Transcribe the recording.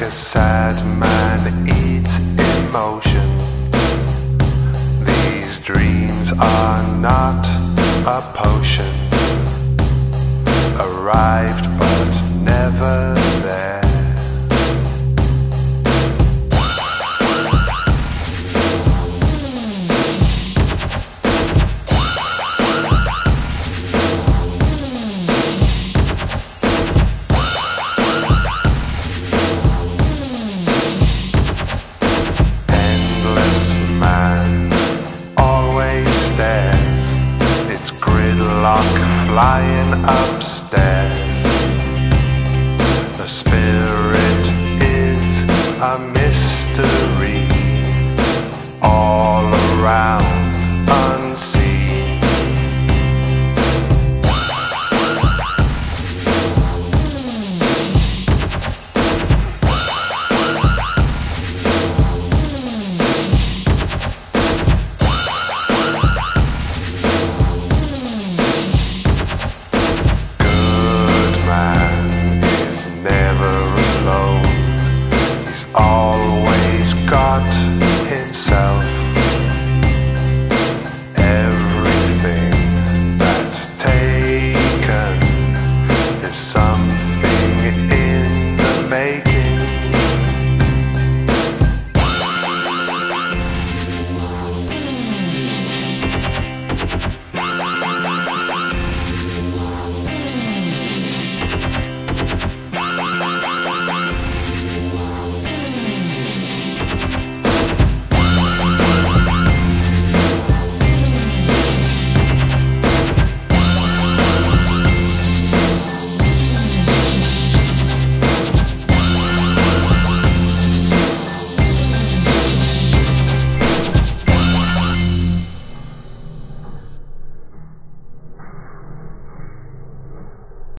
like a sad man eats emotion. These dreams are not a potion. Arrived clock flying upstairs. The spirit is a make